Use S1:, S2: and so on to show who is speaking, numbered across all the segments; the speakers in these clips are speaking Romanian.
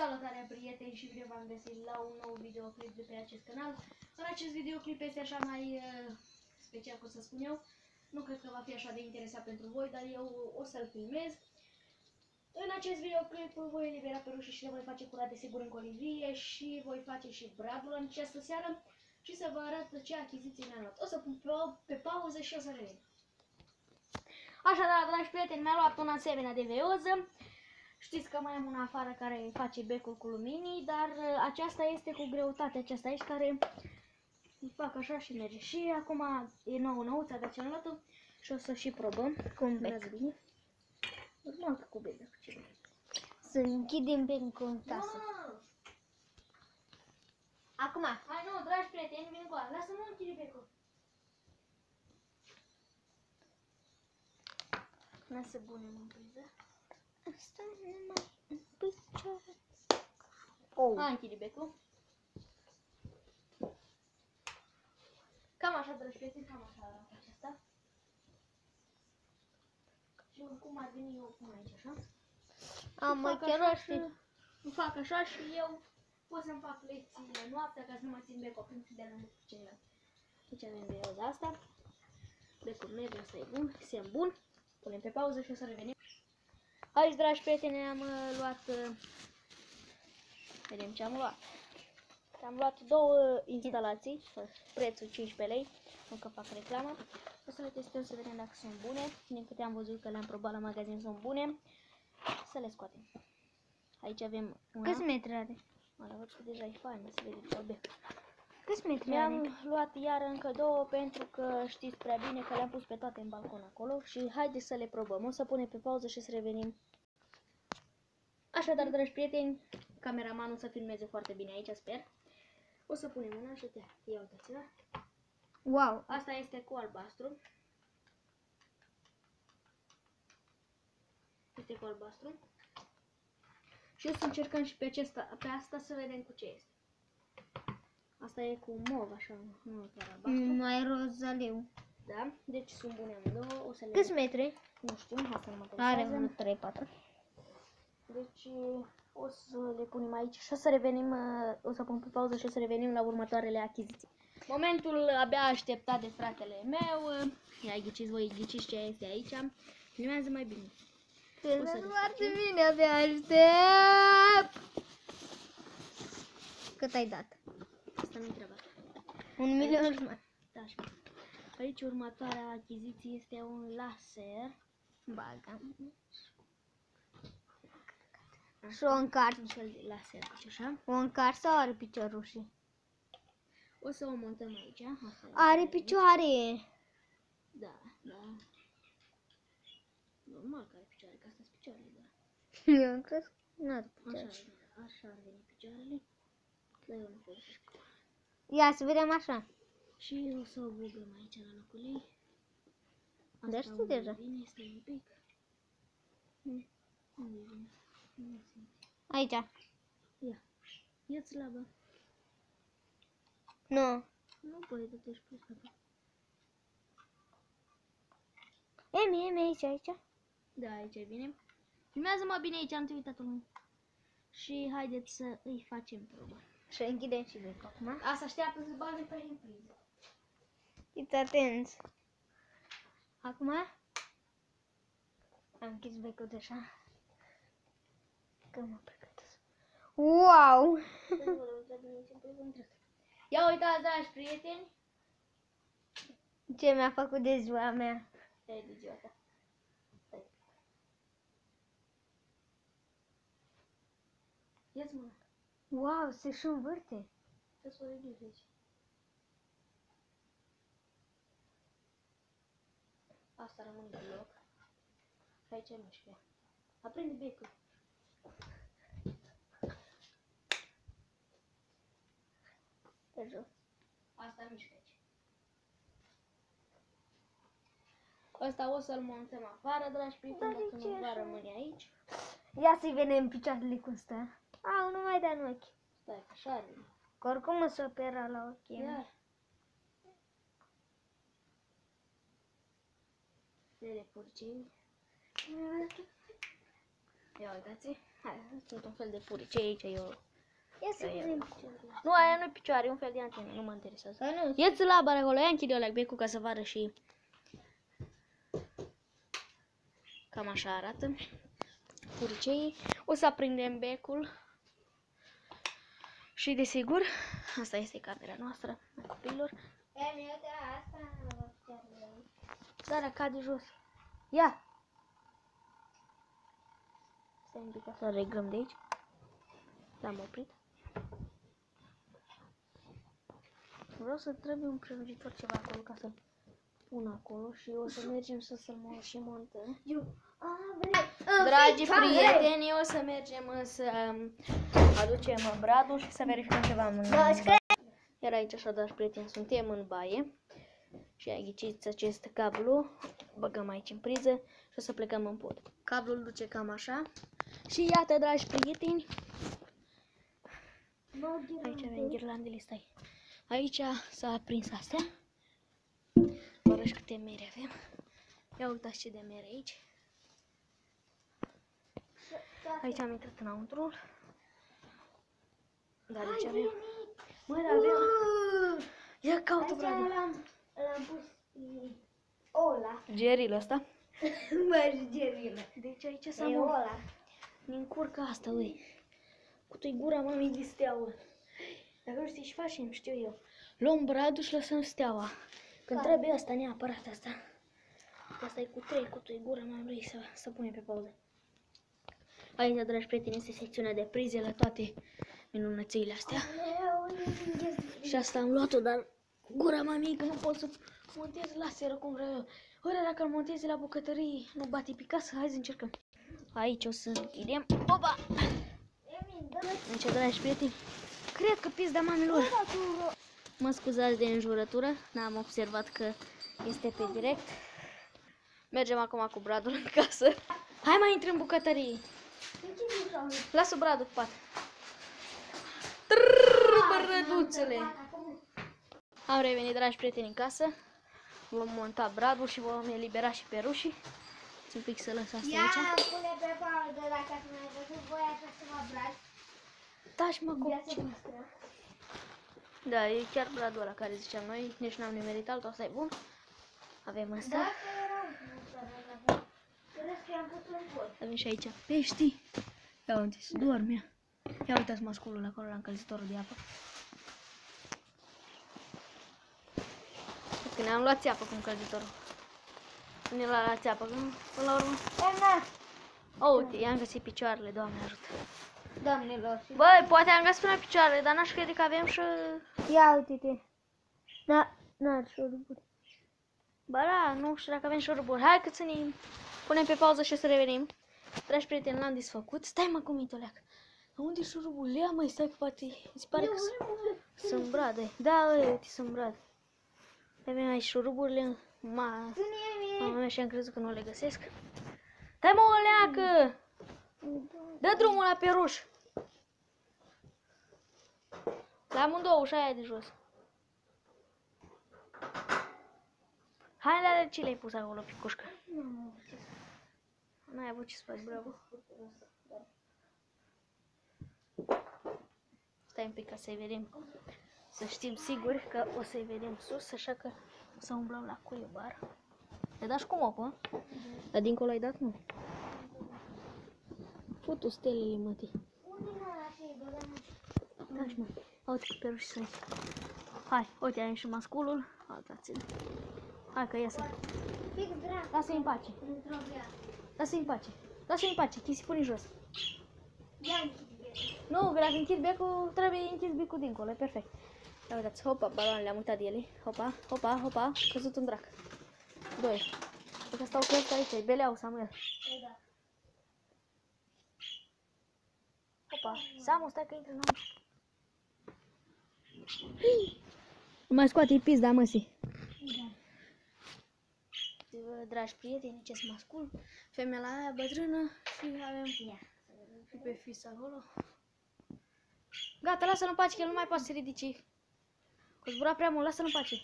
S1: Salutare prieteni și bine v-am găsit la un nou videoclip de pe acest canal. În acest videoclip este așa mai uh, special, cum să spun eu. Nu cred că va fi așa de interesat pentru voi, dar eu o să-l filmez. În acest videoclip voi elibera pe rușii și le voi face curate sigur în colivie și voi face și bradul în această seară și să vă arăt ce achiziții mi-am luat. O să pun pe, pe pauză și o să revin. Așadar, dragi prieteni, mi-am luat un asemenea de veoză. Știți că mai am una afară care face becul cu luminii, dar uh, aceasta este cu greutate, aceasta aici care îi fac așa și merge. Și acum e nouă nouță de ce am luat și o să și probăm
S2: Cu un bec.
S1: Dați bine. Normal că cu bec, dacă ce
S2: Să închidem pe cu
S1: Nu,
S2: tasă.
S1: nu, nu.
S2: Acum.
S1: Hai nu, dragi prieteni, vin cu ala. Lasă-mă închide becul.
S2: Lasă bune în priză. Asta numai în picioare. Oh.
S1: Hai, închide becul. Cam așa, dragi prieteni, cam așa arată aceasta. Și oricum ar veni eu pun aici, așa.
S2: Am
S1: Fac așa
S2: măcheroaște.
S1: și- Îmi fac așa și eu pot să-mi fac lecțiile noaptea ca să nu mă țin becul pentru de la cu celălalt. Aici avem veioza asta. Becul merge, asta e bun, semn bun. Punem pe pauză și o să revenim. Aici, dragi prieteni, am uh, luat... Uh, vedem ce am luat. Am luat două instalații, prețul 15 lei, nu că fac reclamă. O să le testăm să vedem dacă sunt bune. Din câte am văzut că le-am probat la magazin sunt bune. Să le scoatem. Aici avem una.
S2: Câți metri are?
S1: Ăla văd că deja e fain, să vede ce bec.
S2: Câți metri are?
S1: Mi-am luat iar încă două pentru că știți prea bine că le-am pus pe toate în balcon acolo și haideți să le probăm. O să punem pe pauză și să revenim. Așadar, dragi prieteni, cameramanul să filmeze foarte bine aici, sper. O să punem una și uite, ia uitați-vă.
S2: Wow.
S1: Asta este cu albastru. Este cu albastru. Și o să încercăm și pe, acesta, pe asta să vedem cu ce este. Asta e cu mov, așa, nu e chiar albastru.
S2: Mai rozaliu.
S1: Da? Deci sunt bune amândouă. O să le...
S2: Câți metri?
S1: Nu știu, hai să nu mă
S2: Are
S1: interesează.
S2: unul 3, 4.
S1: Deci o să le punem aici și o să revenim, uh, o să pun pe pauză și o să revenim la următoarele achiziții. Momentul abia așteptat de fratele meu. uh, Ia ghiciți voi, ghiciți ce este aici. Filmează mai bine. O să
S2: foarte bine, abia aștept. Cât ai dat?
S1: Asta nu-i treaba.
S2: Un milion jumătate.
S1: Da, și Aici următoarea achiziție este un laser.
S2: Baga. Și o încarci.
S1: Un fel de laser, deci așa.
S2: O încarci sau are piciorușii?
S1: O să o montăm aici. Asta e.
S2: Are picioare.
S1: Da, da. Normal că are picioare, că asta sunt picioarele, da.
S2: Eu am crezut că nu are
S1: Așa,
S2: picioare.
S1: ar- așa ar veni picioarele. Dar eu nu folosesc.
S2: Ia să vedem așa.
S1: Și o să o bugăm aici la locul ei.
S2: Dar
S1: Asta
S2: știi
S1: unde
S2: deja.
S1: Vine, este un pic. Hmm. Unde vine? Nu simt.
S2: Aici.
S1: Ia. Ia-ți labă.
S2: Nu.
S1: Nu poți să te-și pus labă.
S2: Emi, emi, aici, aici.
S1: Da, aici e bine. Filmează-mă bine aici, am uitat unul. Și haideți să îi facem proba.
S2: Și închidem și becul acum.
S1: Asta așteaptă să bage pe în priză.
S2: Fiți atenți. Acum am închis becul deja. Că mă pregătesc. Wow!
S1: Ia uitați, dragi prieteni.
S2: Ce mi-a făcut de ziua mea.
S1: Ia de ziua ta. Stai. Ia-ți mâna.
S2: Wow, se și învârte.
S1: Să s-o ridici aici. Asta rămâne pe loc. Aici e mișcă. Aprinde becul.
S2: Pe jos.
S1: Asta mișcă aici. Asta o să-l montăm afară, dragi prieteni,
S2: Dar
S1: dacă
S2: de ce
S1: nu va
S2: așa?
S1: rămâne aici.
S2: Ia să-i vedem picioarele cu ăsta. Au, nu mai da în ochi.
S1: Stai, că așa are.
S2: Că oricum îți opera la ochi.
S1: Iar. Dele purcini. Ia uitați. Hai, sunt un fel de furice aici, eu...
S2: Ia să
S1: Ia, ia.
S2: vedem picioarele.
S1: Nu, aia nu picioare, e un fel de antenă, nu mă interesează.
S2: Să nu.
S1: Ia-ți la bară acolo, ia închide-o la becul ca să vadă și... Cam așa arată. Furicei. O să aprindem becul. Și desigur, asta este camera noastră a copilor.
S2: E, mi uite asta la picioarele.
S1: Sara, cade jos. Ia! Stai un pic ca să reglăm de aici. L-am oprit. Vreau să trebuie un prelungitor ceva acolo ca să pun acolo și o să mergem să să mă și montăm.
S2: Eu. A, vrei.
S1: Dragi prieteni, o să mergem să um, aducem bradul și să verificăm ceva în
S2: Da, și că-
S1: Iar aici, așa, dragi prieteni, suntem în baie și ai ghiciți acest cablu, băgăm aici în priză și o să plecăm în pod. Cablul duce cam așa și iată, dragi prieteni,
S2: Mă,
S1: aici avem ghirlandele, stai. Aici s-a aprins astea. Vă arăt și câte mere avem. Ia uitați ce de mere aici. Aici am intrat înăuntru. Dar aici avem... Măi, dar avem... Ia caută,
S2: Aici
S1: bradul.
S2: l-am, l-am pus e, Ola.
S1: Geril ăsta.
S2: Bă, gerilă.
S1: Deci aici
S2: E
S1: să mă...
S2: Ola.
S1: încurcă asta, ui. Cu tu gura mamei de steaua. Dacă nu știi și facem, știu eu. Luăm bradul și lăsăm steaua. Când
S2: Care?
S1: trebuie asta, neapărat asta. Asta e cu trei, cu tu gura mamei să, să punem pe pauză. Aici, dragi prieteni, este secțiunea de prize la toate minunățile astea.
S2: Aoleu, e-
S1: Și asta am luat-o, dar gura mea mică nu pot să montez laserul cum vreau eu. Ori dacă îl montez la bucătării, nu bate pe casă, hai să încercăm. Aici o să închidem. Opa!
S2: Emin, dă-mă
S1: Deci, dragi prieteni, cred că pizda mamilor.
S2: Tu.
S1: Mă scuzați de înjurătură, n-am observat că este pe direct. Mergem acum cu Bradul în casă. Hai mai intrăm în bucătărie.
S2: Închide ușa, ui.
S1: Lasă Bradul pe pat. Trrrr, bărăduțele. Am revenit, dragi prieteni, în casă. Vom monta Bradul și vom elibera și pe rușii. Un pic să lăs asta
S2: Ia
S1: aici.
S2: pune pe pauză dacă ați mai văzut voi așa ceva brad.
S1: Taci mă
S2: Ia
S1: cu...
S2: să distră.
S1: Da, e chiar Bradul ăla care ziceam noi. Nici n-am nimerit altul, asta e bun. Avem asta.
S2: Dacă erau Cred că i-am pus în pot.
S1: Avem și aici pești. Ia uite, se dorme. Ia uitați masculul acolo la încălzitorul de apă. Că ne-am luat țeapă cu încălzitorul. Când ne lua la țeapă, că nu, până la urmă.
S2: Emna,
S1: Oh, uite, i-am găsit picioarele, Doamne ajută.
S2: doamnelor. și-
S1: Băi, poate am găsit până picioarele, dar n-aș crede că avem și...
S2: Ia uite-te. Da, n-ar șuruburi.
S1: Ba da, nu știu dacă avem șuruburi. Hai că să ne punem pe pauză și o să revenim. Dragi prieteni, l-am desfăcut. Stai mă cu mitoleac. Unde e șurubul? Ia mai stai că poate... Îți pare că s- sunt brade. Da, băi, uite, sunt brade. Avem aici șuruburile. Ma... Mama mea și-am crezut că nu le găsesc. Stai mă, o leacă! Dă drumul la peruș. La amândouă, ușa aia de jos. Hai la ce le-ai pus acolo, picușcă? N-ai avut ce să faci, bravo. Stai un pic ca să-i vedem. Să știm sigur că o să-i vedem sus, așa că o să umblăm la cuibar. Ai dat și cu mopă? Dar dincolo ai dat, nu? Putu stelele, mătii.
S2: Unde n-ar fi, băgăm
S1: Da, și mă. Uite că peruși sunt. Hai, uite, ai și masculul. Alta ține. Hai că iasă.
S2: Fix dracu.
S1: Lasă-i în pace.
S2: Într-o grea.
S1: Lasă-i în pace. Lasă-i în pace. Chisi pune jos.
S2: Ia închide.
S1: Nu, că dacă închid becul, trebuie închid becul dincolo. E perfect. Ia uitați, hopa, baloanele, am uitat de ele. Hopa, hopa, hopa, căzut un drac. Doi. Cred că stau cu ăsta aici, e beleau, Samuel.
S2: Păi da.
S1: Hopa, Samu, stai că intră înăuntru. Nu mai scoate pizda, măsii.
S2: Da.
S1: Vă, dragi prieteni, ce mascul, femeia la aia bătrână și avem
S2: Ia.
S1: și pe fis acolo. Gata, lasă-l în pace, că el nu mai poate să se ridice. Că zbura prea mult, lasă-l în pace.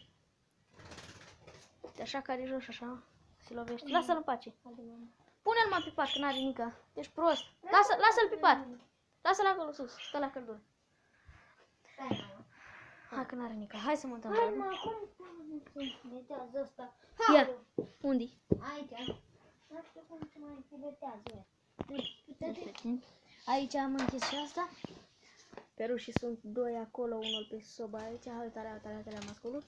S1: Uite, așa care jos, așa, se lovește. Lasă-l în pace. Pune-l mai pe pat, că n-are nică. Ești prost. Lasă, lasă-l pe pat. Lasă-l acolo sus. Stă la căldură.
S2: Stai, mă.
S1: Hai că n-are nică. Hai să montăm.
S2: Hai,
S1: Radu.
S2: mă, cum filetează ăsta?
S1: Ia.
S2: Hai,
S1: Unde?
S2: aici. Nu știu cum se mai filetează.
S1: Aici am închis și asta. Pe rușii sunt doi acolo, unul pe sobă aici. Hai, tare, tare, tare, masculul.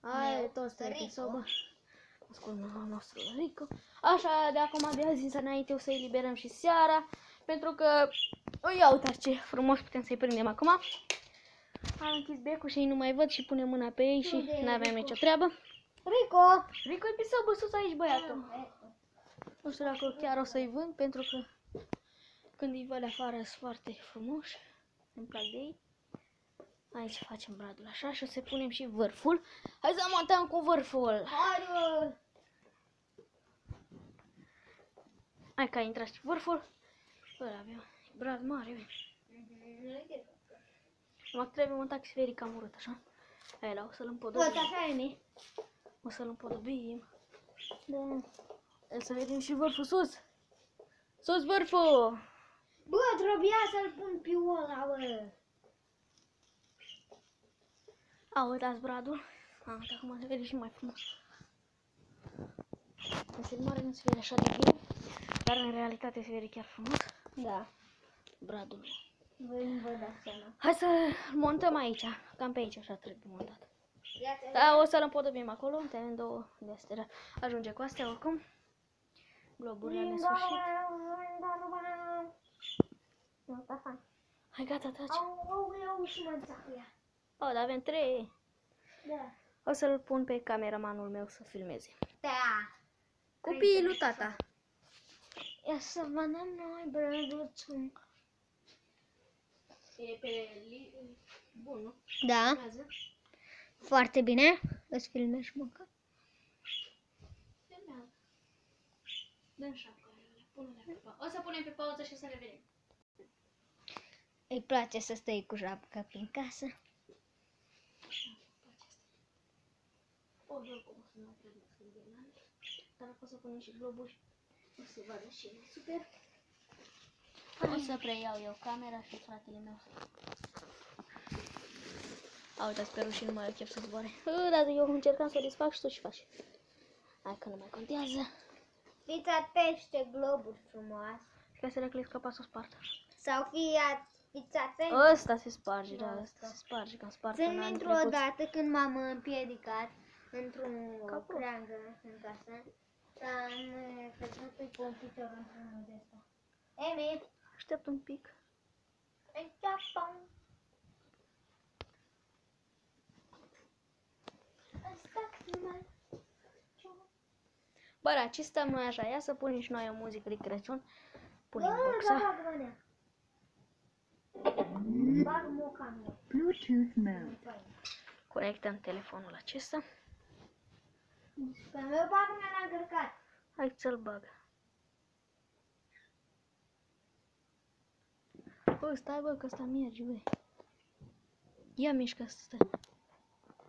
S1: Hai,
S2: Meu,
S1: toți trei pe
S2: Rico.
S1: sobă. Masculul nostru, Rico. Așa, de acum de azi însă înainte o să eliberăm și seara. Pentru că, o ia uitați ce frumos putem să-i prindem acum. Am închis becul și ei nu mai văd și punem mâna pe ei și
S2: Unde e
S1: nu avem
S2: Rico?
S1: nicio treabă.
S2: Rico!
S1: Rico e pe sobă sus aici, băiatul. Nu știu dacă chiar o să-i vând, pentru că când îi văd afară sunt foarte frumoși. Îmi plac de ei. Aici facem bradul așa și o să punem și vârful. Hai să montăm cu vârful.
S2: Hai, mă!
S1: Hai că a intrat și vârful. Bă, avem brad mare. bă. Acum trebuie montat și ferii cam urât, așa. Hai la, o să-l împodobim.
S2: Tot așa e, ne?
S1: O să-l împodobim.
S2: Da.
S1: El să vedem și vârful sus. Sus vârful!
S2: Bă, trebuia să-l pun pe ăla, bă.
S1: A, uitați bradul. A, uite, acum se vede și mai frumos. În filmare nu se vede așa de bine, dar în realitate se vede chiar frumos.
S2: Da.
S1: Bradul.
S2: Voi nu vă dați seama.
S1: Hai să montăm aici, cam pe aici așa trebuie montat.
S2: Ia-ți
S1: Da, o să-l împodobim acolo, avem două de astea. Ajunge cu astea oricum. Globurile ale sfârșit.
S2: Nu, da, fain.
S1: Hai, gata, taci.
S2: Au, au, au, și mă înțeapă ea.
S1: O, dar avem trei.
S2: Da.
S1: O să-l pun pe cameramanul meu să filmeze.
S2: Da.
S1: Copiii lui tata.
S2: Ia să vedem noi, brăduțul.
S1: E pe bun, nu?
S2: Da, foarte bine. Îți filmezi măcar.
S1: Filmează. Dă-mi șapca. Pune-le pe pauză. O să punem pe pauză și o să revenim.
S2: Îi place să stai cu japca prin casă.
S1: O, oricum o să nu trebuie să de Dar dacă o să punem și globuri, o să vadă și el super. O să preiau eu camera și fratele meu să... A, uitați pe rușii, nu mai au chef să zboare. Ă, Dar eu încercam să o desfac și tu și faci. Hai că nu mai contează.
S2: Fiți atește globuri frumoase.
S1: Ca să reclesc ca să o spartă.
S2: Sau fii a- fiți atenți.
S1: Ăsta se sparge, da, ăsta se sparge, că am spart
S2: Țin
S1: în anii
S2: dintr-o
S1: trecuți.
S2: dată când m-am împiedicat într-un
S1: Ca prost.
S2: creangă în casă, am uh, căzut pe computerul într-unul de ăsta. Emi,
S1: Aștept un pic.
S2: înceapă. Asta numai.
S1: Bă, da, ce stăm noi așa? Ia să punem și noi o muzică de Crăciun. Punem
S2: Bă,
S1: boxa.
S2: da, bag mânea. Bag moca în ea.
S3: Bluetooth mode.
S1: Conectăm telefonul acesta.
S2: Pe meu bag mânea l-am încărcat.
S1: Hai să-l bag. Bă, stai bă, că ăsta merge, bă. Ia mișcă asta, stai.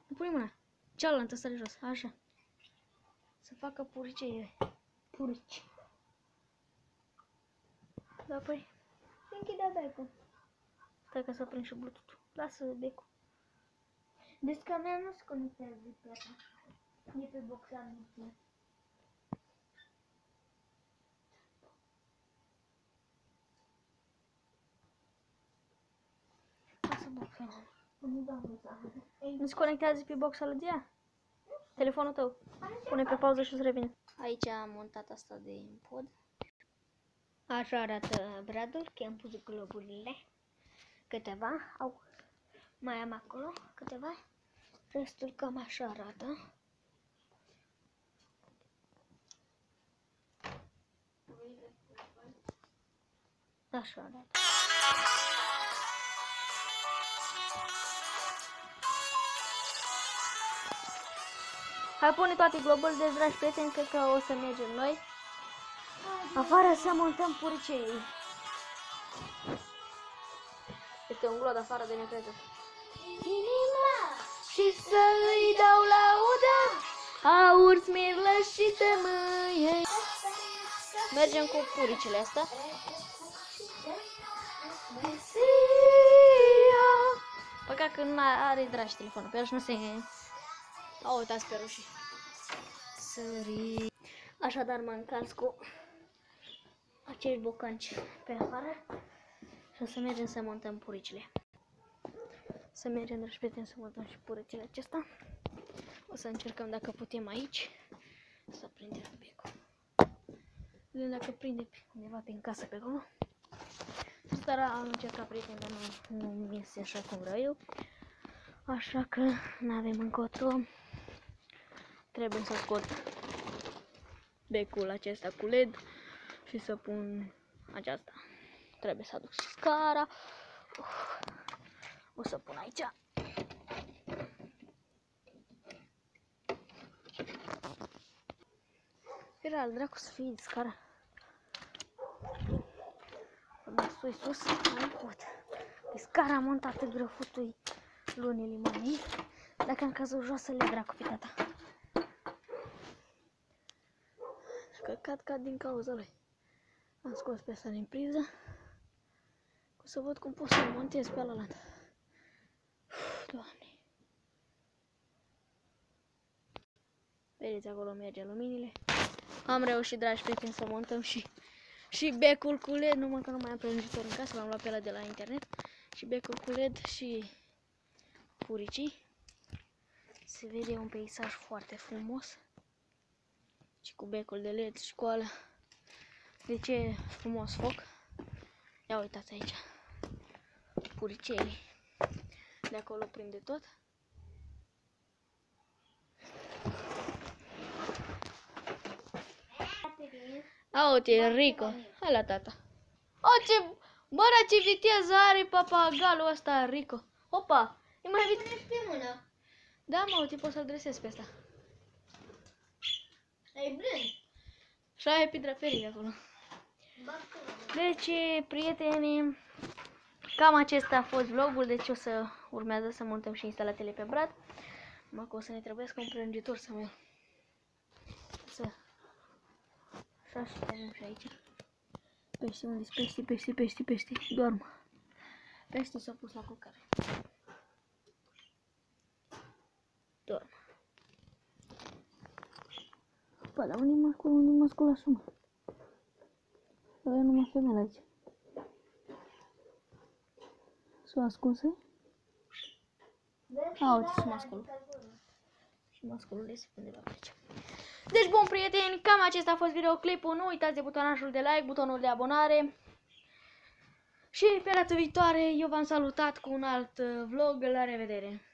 S1: Nu pune mâna. Cealaltă stă de jos, așa. Să facă puricei, bă.
S2: Purci.
S1: Da, păi.
S2: Închide becul.
S1: Stai ca să prind și Bluetooth. Lasă becul.
S2: Deci că mea nu se conectează pe asta. E pe boxa mea.
S1: Lasă boxa.
S2: Nu dau boxa.
S1: Nu se conectează pe boxa lui Dia? Telefonul tău. Pune pe pauză și o să revin. Aici am montat asta de pod.
S2: Așa arată bradul, că am pus globurile. Câteva au. Mai am acolo câteva. Restul cam așa arată. Așa arată.
S1: Hai pune toate globurile, deci, dragi prieteni, cred că o să mergem noi. Afară să montăm puricei. Este un glod afară de necrezut.
S2: Inima!
S1: Și să îi dau laudă, aur smirlă și tămâie. Mergem cu puricile astea. Păcat că nu mai are dragi telefonul, pe el și nu se... A, uitați pe rușii. Sări. Așadar mă încalz cu acești bocanci pe afară și o să mergem să montăm puricile. Să mergem, dragi prieteni, să montăm și puricile acesta. O să încercăm dacă putem aici să prindem becul. Vedem dacă prinde pe undeva prin casă pe acolo. Dar am încercat, prieteni, dar nu, nu mi iese așa cum vreau eu. Așa că nu avem încotro. Trebuie să scot becul acesta cu LED și să pun aceasta. Trebuie să aduc și scara. Uf. O să pun aici. Era al dracu să fie scara. Mă sui sus, nu pot. Pe scara montată greu futui lunile mămii. Dacă am cazul jos să le dracu pe tata. Dacă cad, cad din cauza lui. Am scos pe asta din priză. O să văd cum pot să-l montez pe ala Doamne. Vedeți, acolo merge luminile. Am reușit, dragi prieteni, să montăm și, și becul cu LED, numai că nu mai am prelungitor în casă, l-am luat pe la de la internet. Și becul cu LED și puricii. Se vede un peisaj foarte frumos. Și cu becul de LED și cu alea. De ce frumos foc? Ia uitați aici. Puricei. De acolo prinde tot. Uite, Rico. Hai la tata. O, ce... Bă, ce viteză are papagalul ăsta, Rico. Opa, e mai viteză.
S2: pe mână.
S1: Da, mă, uite, poți să-l dresezi pe ăsta.
S2: Ai blând.
S1: Și aia e pe draperie acolo. Deci, prieteni, cam acesta a fost vlogul, deci o să urmează să montăm și instalatele pe brad. Acum că o să ne trebuie un prelungitor să mă... Să... Așa și avem și aici. Pește, unde pește, pește, pește, pește, doarmă. Pește s-a pus la culcare. Doarmă. Pă, dar unde e mascul, unde e mascul la sumă? Avem numai femeile aici. Sunt ascunse? A, uite, și masculul. Și masculul este undeva pe aici. Deci, bun, prieteni, cam acesta a fost videoclipul. Nu uitați de butonajul de like, butonul de abonare. Și pe data viitoare eu v-am salutat cu un alt uh, vlog. La revedere!